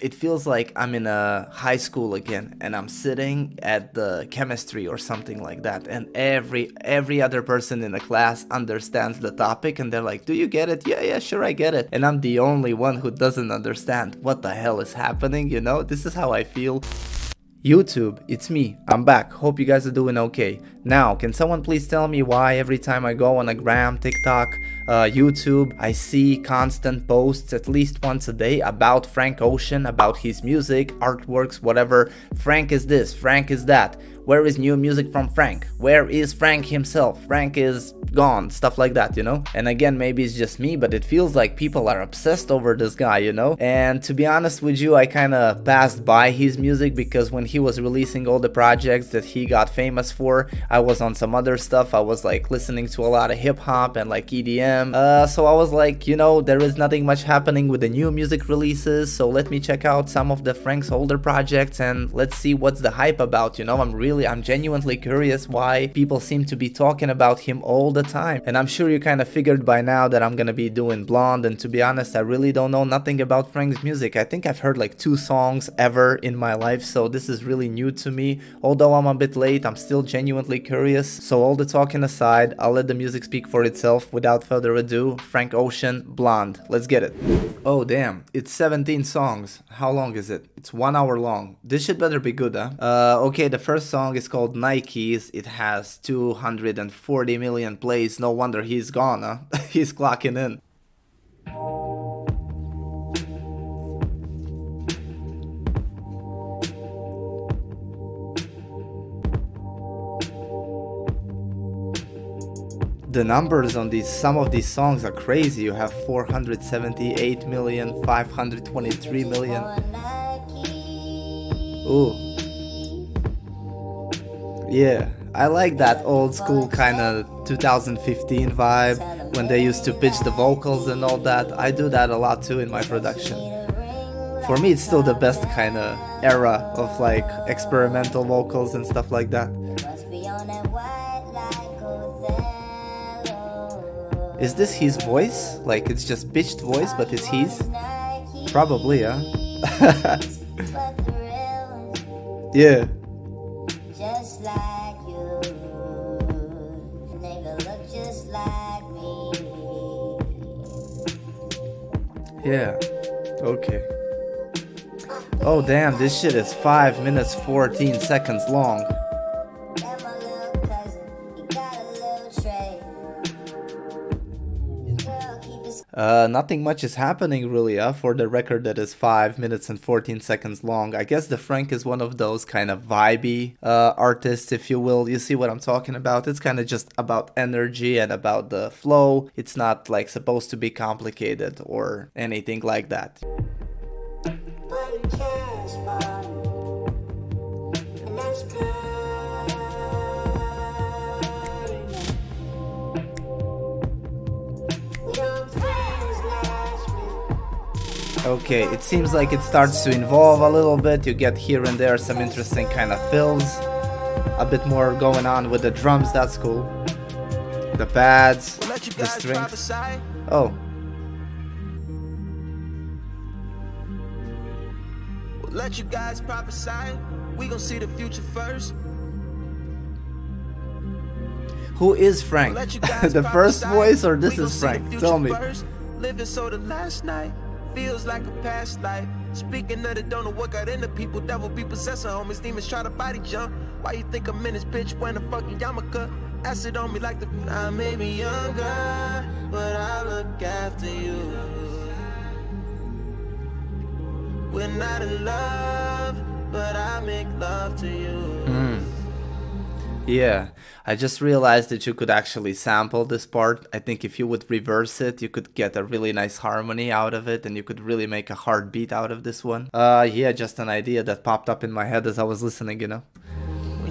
It feels like I'm in a high school again and I'm sitting at the chemistry or something like that and every every other person in the class understands the topic and they're like, "Do you get it?" "Yeah, yeah, sure I get it." And I'm the only one who doesn't understand what the hell is happening, you know? This is how I feel. YouTube, it's me, I'm back, hope you guys are doing okay. Now, can someone please tell me why every time I go on a gram, TikTok, uh, YouTube, I see constant posts at least once a day about Frank Ocean, about his music, artworks, whatever. Frank is this, Frank is that. Where is new music from Frank? Where is Frank himself? Frank is gone, stuff like that, you know? And again, maybe it's just me, but it feels like people are obsessed over this guy, you know? And to be honest with you, I kind of passed by his music because when he was releasing all the projects that he got famous for, I was on some other stuff. I was like listening to a lot of hip hop and like EDM. Uh, so I was like, you know, there is nothing much happening with the new music releases, so let me check out some of the Frank's older projects and let's see what's the hype about, you know? I'm really really, I'm genuinely curious why people seem to be talking about him all the time. And I'm sure you kind of figured by now that I'm gonna be doing Blond, and to be honest, I really don't know nothing about Frank's music. I think I've heard like two songs ever in my life, so this is really new to me. Although I'm a bit late, I'm still genuinely curious. So all the talking aside, I'll let the music speak for itself. Without further ado, Frank Ocean, Blond. Let's get it. Oh damn, it's 17 songs. How long is it? It's one hour long. This shit better be good, huh? Uh, okay, the first song is called Nikes. It has 240 million plays. No wonder he's gone, huh? he's clocking in. the numbers on these some of these songs are crazy you have 478 million 523 million Ooh. Yeah, I like that old school kind of 2015 vibe when they used to pitch the vocals and all that. I do that a lot too in my production. For me, it's still the best kind of era of like experimental vocals and stuff like that. Is this his voice? Like it's just pitched voice, but it's his? Probably, yeah. yeah. Yeah. Okay. Oh damn, this shit is 5 minutes 14 seconds long. Uh, nothing much is happening really uh, for the record that is 5 minutes and 14 seconds long. I guess the Frank is one of those kind of vibey uh, artists, if you will. You see what I'm talking about? It's kind of just about energy and about the flow. It's not like supposed to be complicated or anything like that. Okay, it seems like it starts to involve a little bit. You get here and there some interesting kind of fills. A bit more going on with the drums, that's cool. The pads, the strings. Oh. We'll let you guys prophesy. We gonna see the future first. Who is Frank? the first voice or this is Frank? Tell me. Living so the last night feels like a past life. Speaking of the don't know what got into people, devil be possessing homies, demons try to body jump. Why you think I'm in this bitch when a fucking yarmulke? Acid on me like the I may be younger, but I look after you. We're not in love, but I make love to you. Mm. Yeah, I just realized that you could actually sample this part. I think if you would reverse it, you could get a really nice harmony out of it and you could really make a hard beat out of this one. Uh, yeah, just an idea that popped up in my head as I was listening, you know. For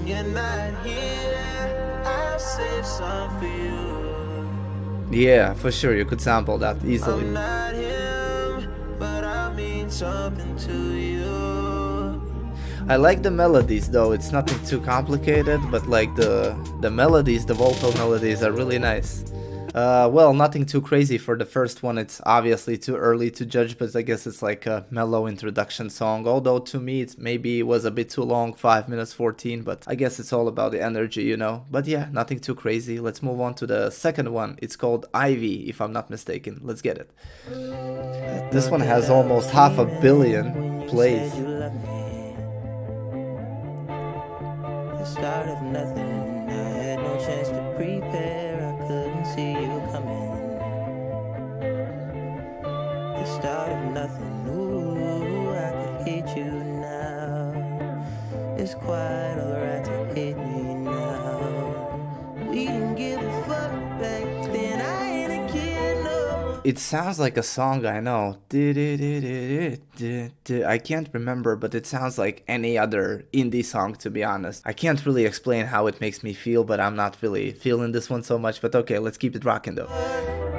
yeah, for sure, you could sample that easily. I like the melodies though, it's nothing too complicated, but like the, the melodies, the vocal melodies are really nice. Uh, well, nothing too crazy for the first one. It's obviously too early to judge, but I guess it's like a mellow introduction song. Although to me, it maybe was a bit too long, 5 minutes 14, but I guess it's all about the energy, you know. But yeah, nothing too crazy. Let's move on to the second one. It's called Ivy, if I'm not mistaken. Let's get it. This one has almost half a billion plays. Start of nothing. I had no chance to prepare, I couldn't see you coming. The start of nothing, ooh, I could hate you now. It's quite alright to hate me now. We didn't give a fuck back It sounds like a song I know. I can't remember, but it sounds like any other indie song, to be honest. I can't really explain how it makes me feel, but I'm not really feeling this one so much. But okay, let's keep it rocking though.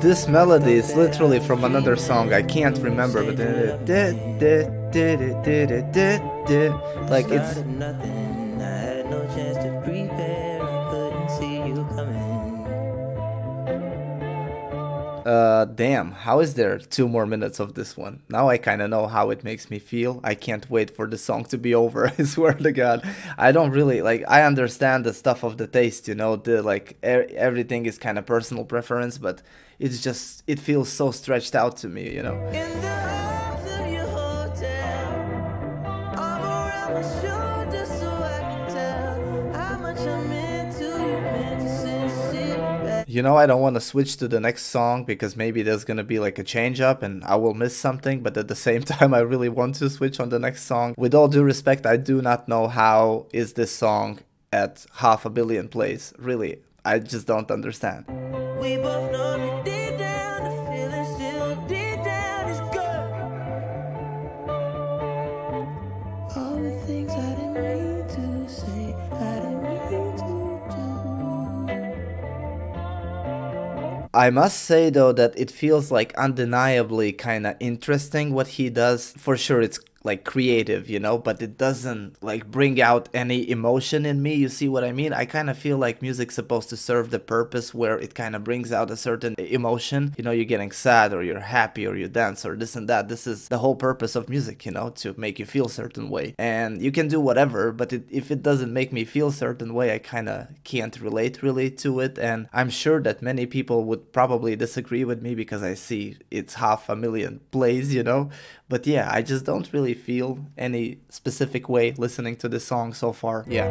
This melody is literally from another song. I can't remember, but like it's Uh, damn, how is there two more minutes of this one? Now I kind of know how it makes me feel. I can't wait for the song to be over, I swear to god. I don't really, like, I understand the stuff of the taste, you know, the, like, er everything is kind of personal preference, but it's just, it feels so stretched out to me, you know. you know I don't want to switch to the next song because maybe there's gonna be like a change up and I will miss something but at the same time I really want to switch on the next song. With all due respect I do not know how is this song at half a billion plays. Really, I just don't understand. I must say though that it feels like undeniably kind of interesting what he does. For sure, it's like creative, you know, but it doesn't like bring out any emotion in me. You see what I mean? I kind of feel like music's supposed to serve the purpose where it kind of brings out a certain emotion. You know, you're getting sad or you're happy or you dance or this and that. This is the whole purpose of music, you know, to make you feel certain way. And you can do whatever, but it, if it doesn't make me feel certain way, I kind of can't relate really to it. And I'm sure that many people would probably disagree with me because I see it's half a million plays, you know. But yeah, I just don't really feel any specific way listening to this song so far. Yeah.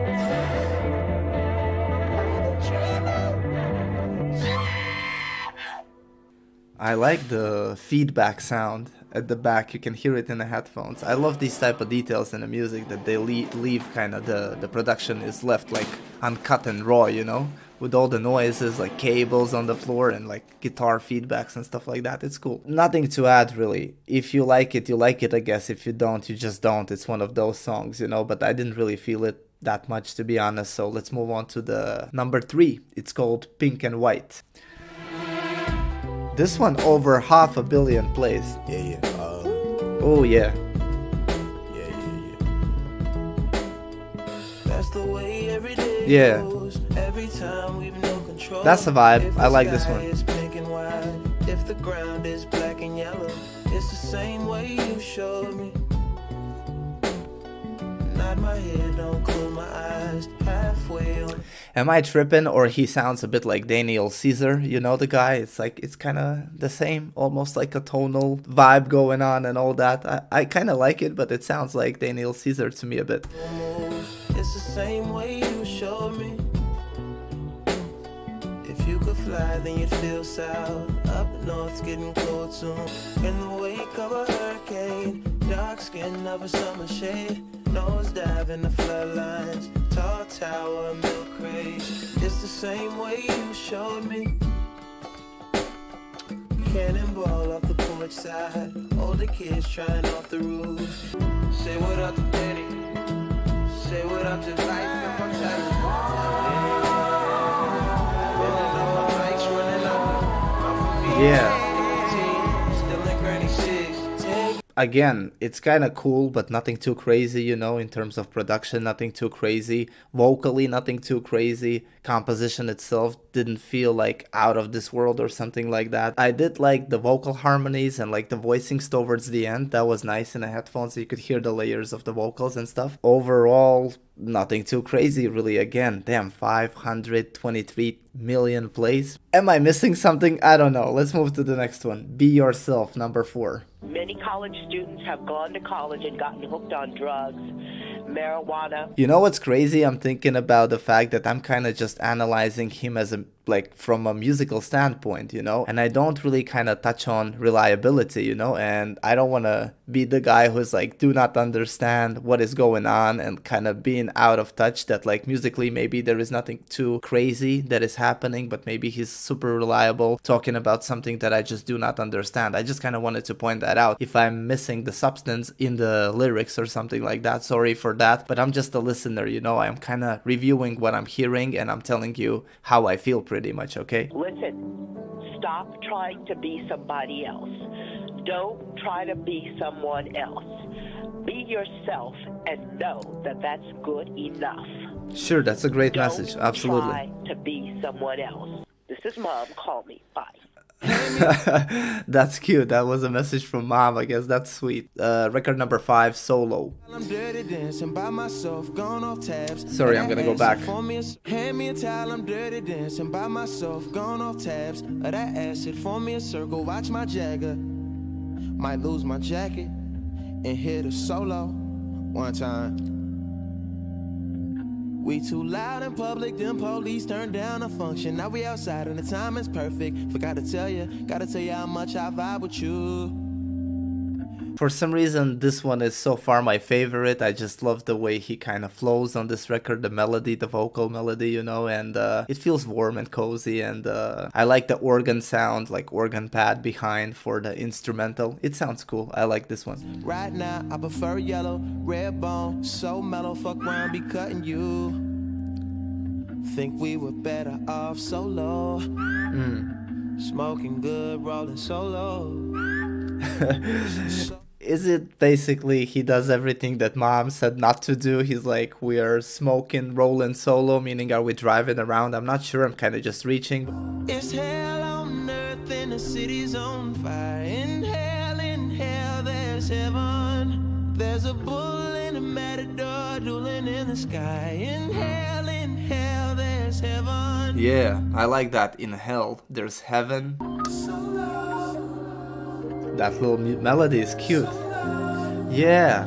I like the feedback sound at the back. You can hear it in the headphones. I love these type of details in the music that they leave, leave kind of the, the production is left like uncut and raw, you know? With all the noises like cables on the floor and like guitar feedbacks and stuff like that. It's cool. Nothing to add really. If you like it, you like it, I guess. If you don't, you just don't. It's one of those songs, you know, but I didn't really feel it that much to be honest. So let's move on to the number three. It's called Pink and White. This one over half a billion plays. Yeah, yeah. Uh, oh yeah. Yeah, yeah, yeah. That's the way every day yeah. That's the vibe. I like this one. If the ground is black and yellow, it's the same way you showed me. Nod my head, don't close my eyes. Halfway on. Am I tripping or he sounds a bit like Daniel Caesar, you know the guy? It's like it's kind of the same, almost like a tonal vibe going on and all that. I, I kind of like it, but it sounds like Daniel Caesar to me a bit. It's the same way you showed me fly, then you feel south. Up north's getting cold soon. In the wake of a hurricane, dark skin of a summer shade. Nose dive in the floodlines, tall tower, milk crate. It's the same way you showed me. Cannonball off the porch side. Older kids trying off the roof. Say what up to Benny. Say what up to life Yeah. Again, it's kind of cool, but nothing too crazy, you know, in terms of production, nothing too crazy. Vocally, nothing too crazy. Composition itself didn't feel like out of this world or something like that. I did like the vocal harmonies and like the voicings towards the end. That was nice in the headphones. You could hear the layers of the vocals and stuff. Overall, nothing too crazy, really. Again, damn, 523 million plays. Am I missing something? I don't know. Let's move to the next one. Be Yourself, number four. Many college students have gone to college and gotten hooked on drugs, marijuana. You know what's crazy? I'm thinking about the fact that I'm kind of just analyzing him as a like from a musical standpoint, you know, and I don't really kind of touch on reliability, you know, and I don't want to be the guy who's like do not understand what is going on and kind of being out of touch that like musically maybe there is nothing too crazy that is happening, but maybe he's super reliable talking about something that I just do not understand. I just kind of wanted to point that out. If I'm missing the substance in the lyrics or something like that, sorry for that, but I'm just a listener, you know, I'm kind of reviewing what I'm hearing and I'm telling you how I feel pretty much, okay? Listen, stop trying to be somebody else. Don't try to be someone else. Be yourself and know that that's good enough. Sure, that's a great Don't message. Absolutely. try to be someone else. This is mom. Call me. Bye. that's cute. That was a message from mom. I guess that's sweet. Uh, record number five, solo. I'm dirty dancing by myself, tabs. Sorry, I'm gonna go back. Me a, hand me a towel, I'm dirty dancing by myself, gone off tabs. Of that acid, form me a circle, watch my jagger. Might lose my jacket and hit a solo one time. We too loud in public, them police turned down a function. Now we outside and the time is perfect. Forgot to tell you, gotta tell you how much I vibe with you. For some reason, this one is so far my favorite. I just love the way he kind of flows on this record, the melody, the vocal melody, you know, and uh, it feels warm and cozy. And uh, I like the organ sound, like organ pad behind for the instrumental. It sounds cool. I like this one. Right now, I prefer yellow, red bone, so mellow. Fuck around, be cutting you. Think we were better off solo. Smoking good, rolling solo. Is it basically he does everything that mom said not to do? He's like, we are smoking, rolling solo, meaning are we driving around? I'm not sure. I'm kind of just reaching. It's hell on earth and the city's on fire. In hell, in hell, there's heaven. There's a bull and a matador dueling in the sky. In hell, in hell, there's heaven. Yeah, I like that. In hell, there's heaven. That little melody is cute. Yeah.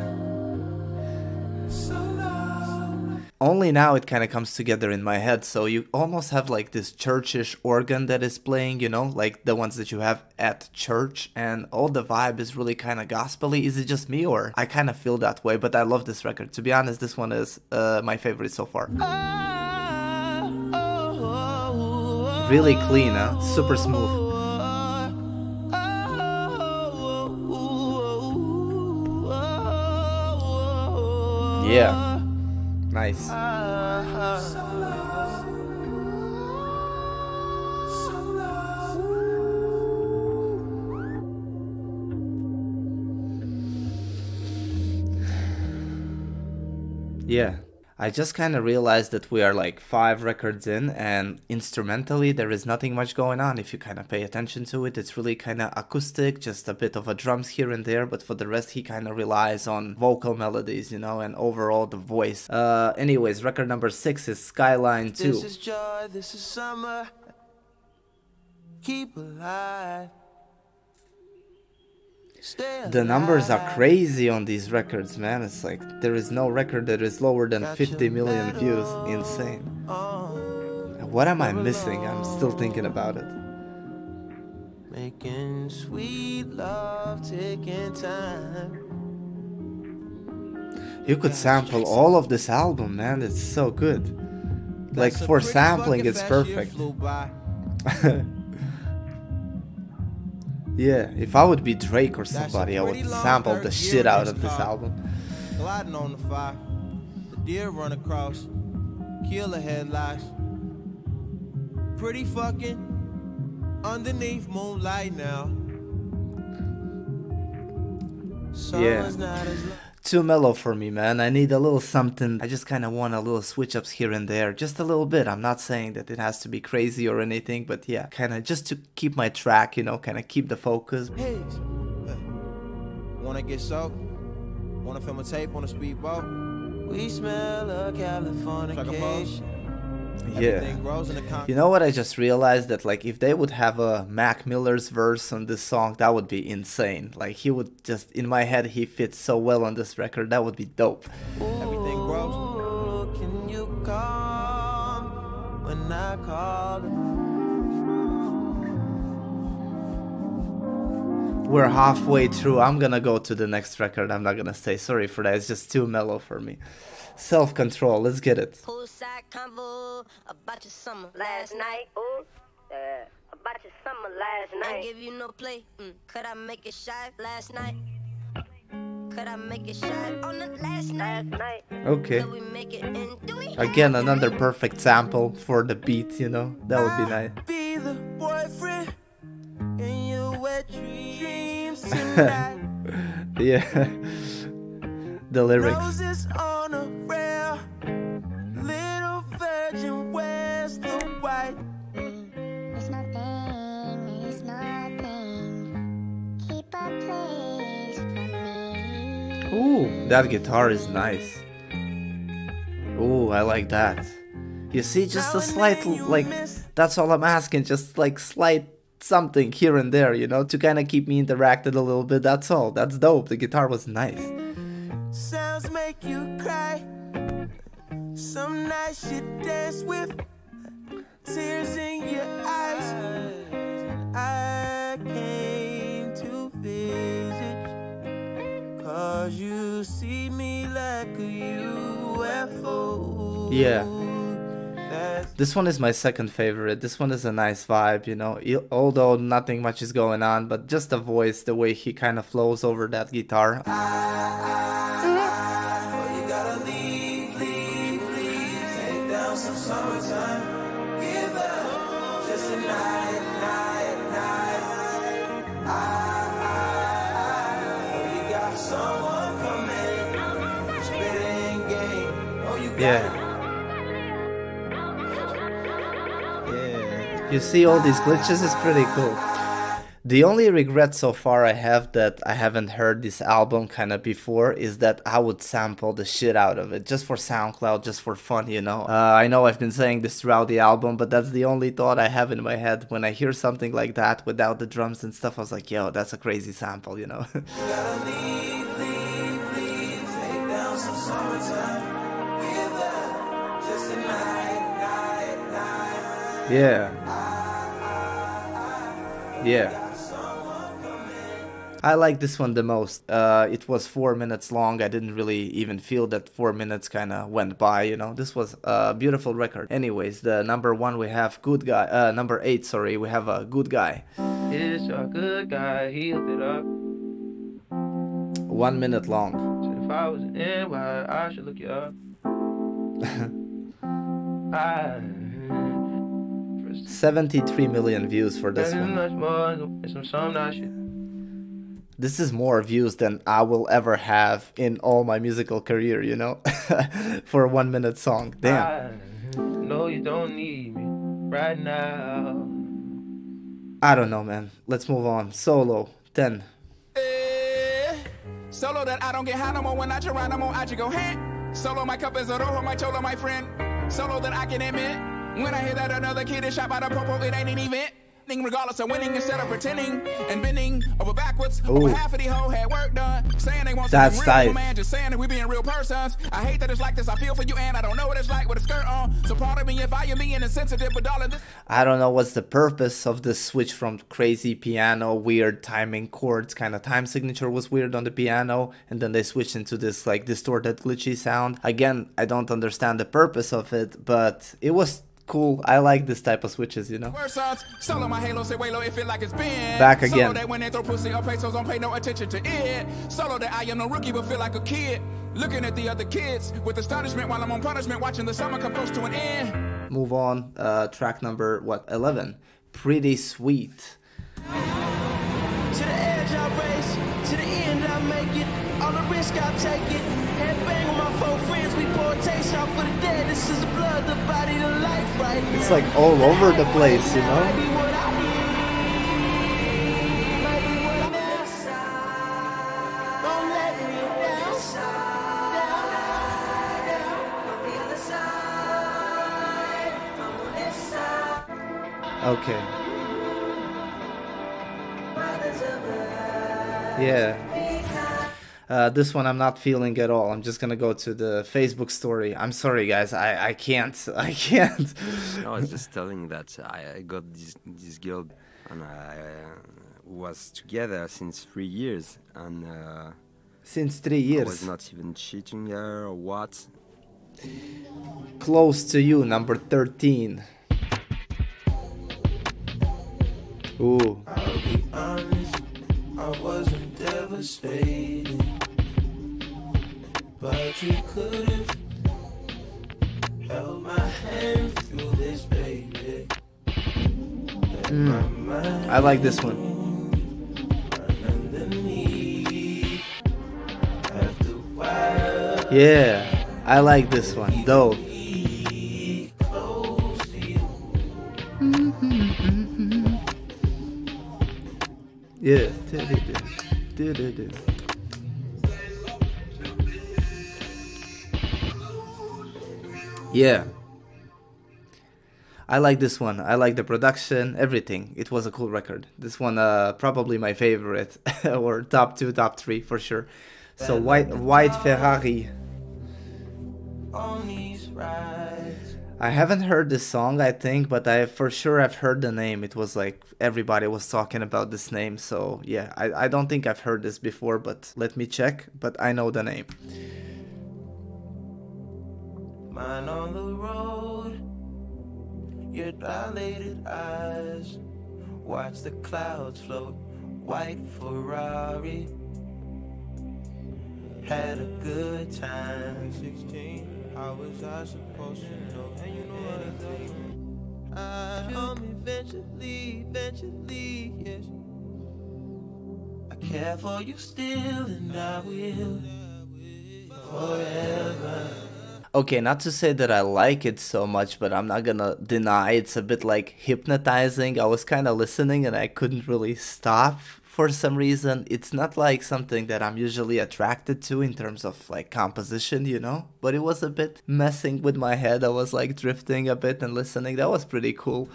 Only now it kind of comes together in my head. So you almost have like this churchish organ that is playing, you know, like the ones that you have at church, and all the vibe is really kind of gospely. Is it just me, or I kind of feel that way? But I love this record. To be honest, this one is uh, my favorite so far. Really clean, huh? Super smooth. Yeah. Nice. Yeah. I just kind of realized that we are like five records in, and instrumentally, there is nothing much going on. If you kind of pay attention to it, it's really kind of acoustic, just a bit of a drums here and there. But for the rest, he kind of relies on vocal melodies, you know, and overall the voice. Uh, anyways, record number six is Skyline To. This is joy, this is summer. Keep alive. The numbers are crazy on these records, man. It's like there is no record that is lower than 50 million views. Insane. What am I missing? I'm still thinking about it. Making sweet love, taking time. You could sample all of this album, man. It's so good. Like for sampling, it's perfect. Yeah, if I would be Drake or somebody, I would sample the shit out of this album. Gliding on the fire, the deer run across, kill the headlights. Pretty fucking underneath moonlight now. Yeah. Sun's not as lo- Too mellow for me, man. I need a little something. I just kind of want a little switch ups here and there, just a little bit. I'm not saying that it has to be crazy or anything, but yeah, kind of just to keep my track, you know, kind of keep the focus. Hey, hey. Wanna get soaked? Wanna film a tape on a speedboat? We smell of Californication. Yeah. Grows in the You know what I just realized that like if they would have a Mac Miller's verse on this song, that would be insane. Like he would just in my head he fits so well on this record. That would be dope. Everything grows. Ooh, Can you come when I call? We're halfway through. I'm gonna go to the next record. I'm not gonna say sorry for that. It's just too mellow for me. Self control. Let's get it. Poolside convo about your summer last night. Ooh, uh, about your summer last night. I give you no play. Mm. Could I make it shy last night? Could I make it shy on the last night? Last night. Okay. Could we make it in? Do we? Again, another perfect sample for the beat. You know that would be nice. Be the boyfriend in your wet dreams tonight. Yeah. the lyrics. That guitar is nice. Ooh, I like that. You see, just a slight, like, that's all I'm asking, just like slight something here and there, you know, to kind of keep me interacted a little bit, that's all. That's dope, the guitar was nice. Sounds make you cry. Some nights you dance with tears in your eyes. Yeah. This one is my second favorite. This one is a nice vibe, you know, although nothing much is going on, but just the voice, the way he kind of flows over that guitar. you You see all these glitches is pretty cool. The only regret so far I have that I haven't heard this album kind of before is that I would sample the shit out of it just for SoundCloud, just for fun, you know. Uh, I know I've been saying this throughout the album, but that's the only thought I have in my head when I hear something like that without the drums and stuff. I was like, yo, that's a crazy sample, you know. Gotta Yeah. I like this one the most. Uh, it was four minutes long. I didn't really even feel that four minutes kind of went by. You know, this was a beautiful record. Anyways, the number one we have good guy. Uh, number eight, sorry, we have a good guy. It's a good guy, he hooked it up. One minute long. Said if I was an NY, I should look you up. I. First, 73 million views for this one. much more than some some nice shit. This is more views than I will ever have in all my musical career. You know, for a one minute song. Damn. I know you don't need me right now. I don't know, man. Let's move on. Solo 10. Eh, Solo that I don't get high no more when I Geronimo, I just go hand. Solo my cup is a rojo, my cholo, my friend. Solo that I can admit. When I hear that another kid is shot by the popo, it ain't an event. Regardless of winning instead of pretending and bending over backwards. Ooh. Over half of the whole had work done. Saying they want That's real, tight. man. Just saying that we being real persons. I hate that it's like this. I feel for you and I don't know what it's like with a skirt on. So pardon me if I am being insensitive, but darling, this I don't know what's the purpose of the switch from crazy piano, weird timing chords, kind of time signature was weird on the piano, and then they switched into this like distorted, glitchy sound. Again, I don't understand the purpose of it, but it was cool. I like this type of switches, you know. Worse songs, solo my halo, say Waylo, it feel like it's been. Back again. That when they throw pussy or pesos, don't pay no attention to it. Solo that I am no rookie, but feel like a kid. Looking at the other kids with astonishment while I'm on punishment, watching the summer come close to an end. Move on. Uh, track number what? Eleven. Pretty sweet. To the edge I race, to the end I make it. All the risk I take it. Head bang with my four friends, It's like all over the place, you know. Might be what I need. Might be what I'm Don't let me down. Okay. Yeah. Uh, this one I'm not feeling at all. I'm just gonna go to the Facebook story. I'm sorry, guys. I, I can't. I can't. I was just telling that I, I got this this girl and I uh, was together since three years and uh, Since three years. I was years. not even cheating her or what. Close to you, number 13. Ooh. I'll be honest, I wasn't devastated. But you could've held my hand through this, baby. Mind I like this one. Yeah. I like this one. Be close to you. Yeah. Yeah. I like this one. I like the production, everything. It was a cool record. This one, uh, probably my favorite, or top two, top three for sure. So white, white Ferrari. On these rides, I haven't heard this song, I think, but I for sure I've heard the name. It was like everybody was talking about this name, so yeah, I, I don't think I've heard this before, but let me check. But I know the name. Mine on the road. Your dilated eyes, watch the clouds float. White Ferrari, had a good time. 16, how was I supposed to know? And you know anything? I um, eventually, eventually, yes. I care for you still, and I will forever. Okay, not to say that I like it so much, but I'm not gonna deny it's a bit like hypnotizing. I was kind of listening and I couldn't really stop for some reason. It's not like something that I'm usually attracted to in terms of like composition, you know? But it was a bit messing with my head. I was like drifting a bit and listening. That was pretty cool.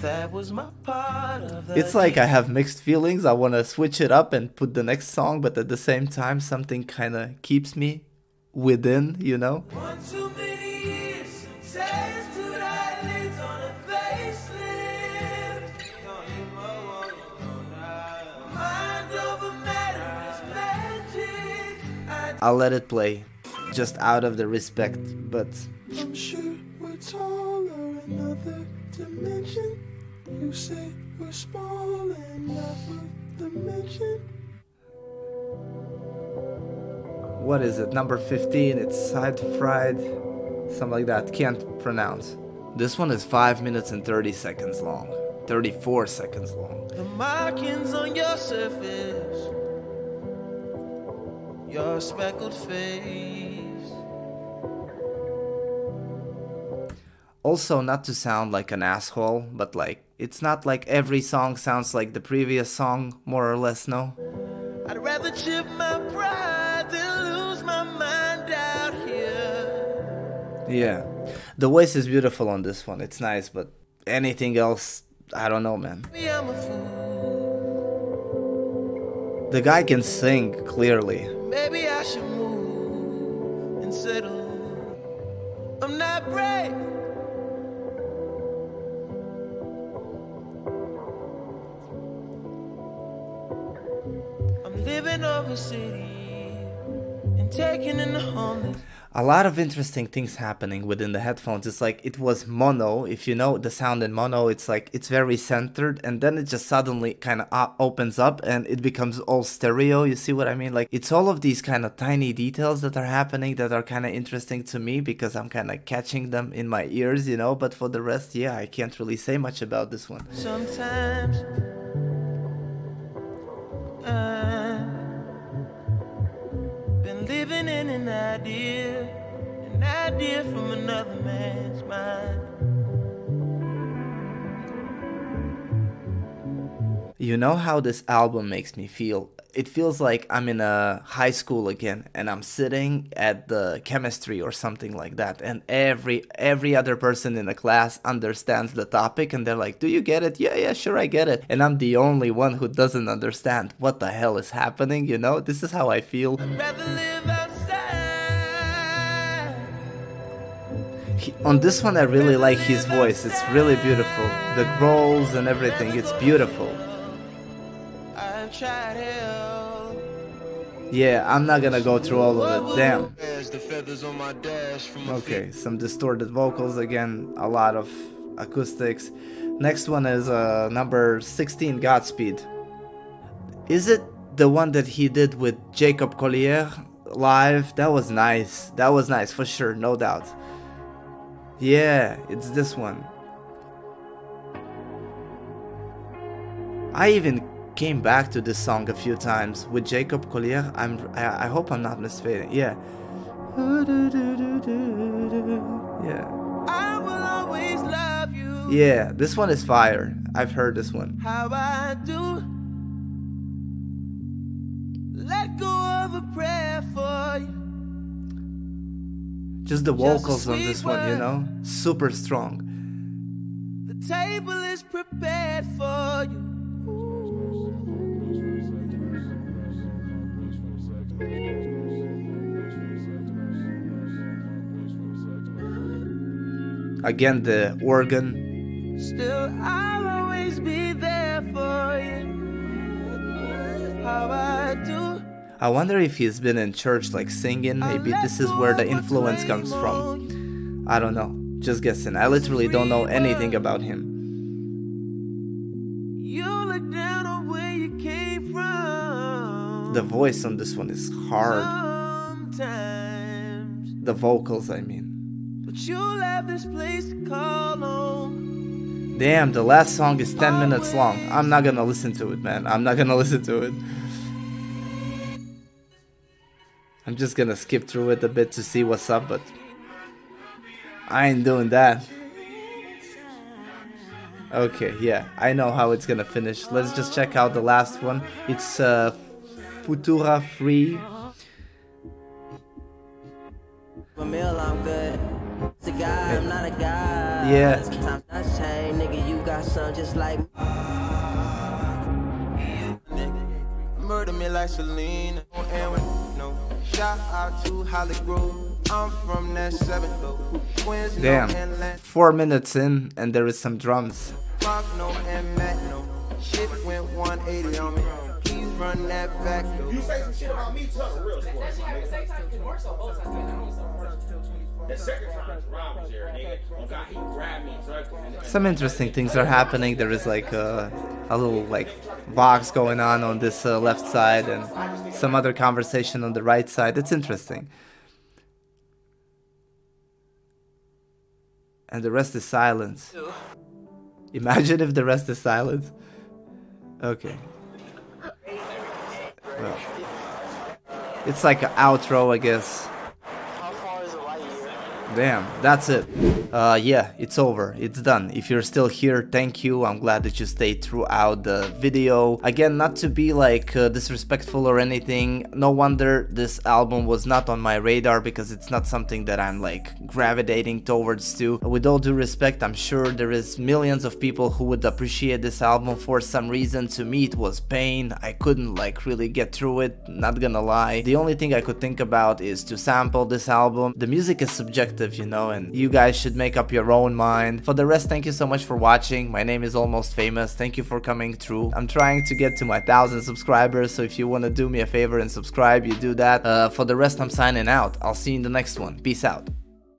That was my part of the It's like I have mixed feelings. I want to switch it up and put the next song, but at the same time, something kind of keeps me within, you know? One too many years, some tattooed eyelids on a facelift. Mind over matter is magic. I I'll let it play, just out of the respect, but what is it? Number 15, it's side fried, something like that, can't pronounce. This one is 5 minutes and 30 seconds long, 34 seconds long. The markings on your surface, your speckled face. Also, not to sound like an asshole, but like, it's not like every song sounds like the previous song, more or less, no? I'd rather chip my pride Yeah. The voice is beautiful on this one, it's nice, but anything else, I don't know, man. Maybe I'm a fool. The guy can sing clearly. Maybe I should move and settle. I'm not brave. I'm living overseas and taking in the homeless. A lot of interesting things happening within the headphones. It's like it was mono. If you know the sound in mono, it's like it's very centered, and then it just suddenly kind of opens up and it becomes all stereo. You see what I mean? Like it's all of these kind of tiny details that are happening that are kind of interesting to me because I'm kind of catching them in my ears, you know. But for the rest, yeah, I can't really say much about this one. Sometimes. An idea, an idea from another man's mind. You know how this album makes me feel? It feels like I'm in a high school again and I'm sitting at the chemistry or something like that and every every other person in the class understands the topic and they're like, "Do you get it?" "Yeah, yeah, sure I get it." And I'm the only one who doesn't understand what the hell is happening, you know? This is how I feel. On this one I really like his voice. It's really beautiful. The growls and everything, it's beautiful. Yeah, I'm not gonna go through all of it. Damn. Okay, some distorted vocals again, a lot of acoustics. Next one is uh, number 16, Godspeed. Is it the one that he did with Jacob Collier live? That was nice. That was nice for sure, no doubt. Yeah, it's this one. I even came back to this song a few times with Jacob Collier. I'm I, I hope I'm not misfading. Yeah. Yeah. I will always love you. Yeah, this one is fire. I've heard this one. How I do. Let go of a prayer for you. Just the Just vocals on this one, you know? Super strong. The table is prepared for you. Again, the organ. Still, I'll always be there for you. How I do. I wonder if he's been in church like singing. Maybe this is where the influence comes from. I don't know. Just guessing. I literally don't know anything about him. You look down on where you came from. The voice on this one is hard. Sometimes, The vocals, I mean. but you'll have this place to call home. Damn, the last song is 10 minutes long. I'm not gonna listen to it, man. I'm not gonna listen to it. I'm just gonna skip through it a bit to see what's up, but I ain't doing that. Okay, yeah, I know how it's gonna finish. Let's just check out the last one. It's uh, Futura Free. For meal, I'm good. It's a guy, I'm not a guy. Yeah. Shout out to Holly Grove. I'm from that seven though. Twins Damn. and Four minutes in, and there is some drums. Mark no and Matt no. Shit went 180 on me. Please run that back though. You say some shit about me, tell the real story. Some interesting things are happening. There is like a, a little like vox going on on this uh, left side, and some other conversation on the right side. It's interesting. And the rest is silence. Imagine if the rest is silence. Okay. Well, it's like an outro, I guess. Damn, that's it. Uh, yeah, it's over. It's done. If you're still here, thank you. I'm glad that you stayed throughout the video. Again, not to be like uh, disrespectful or anything. No wonder this album was not on my radar because it's not something that I'm like gravitating towards to. With all due respect, I'm sure there is millions of people who would appreciate this album for some reason. To me, it was pain. I couldn't like really get through it. Not gonna lie. The only thing I could think about is to sample this album. The music is subjective sensitive, you know, and you guys should make up your own mind. For the rest, thank you so much for watching. My name is Almost Famous. Thank you for coming through. I'm trying to get to my thousand subscribers, so if you want to do me a favor and subscribe, you do that. Uh, for the rest, I'm signing out. I'll see you in the next one. Peace out.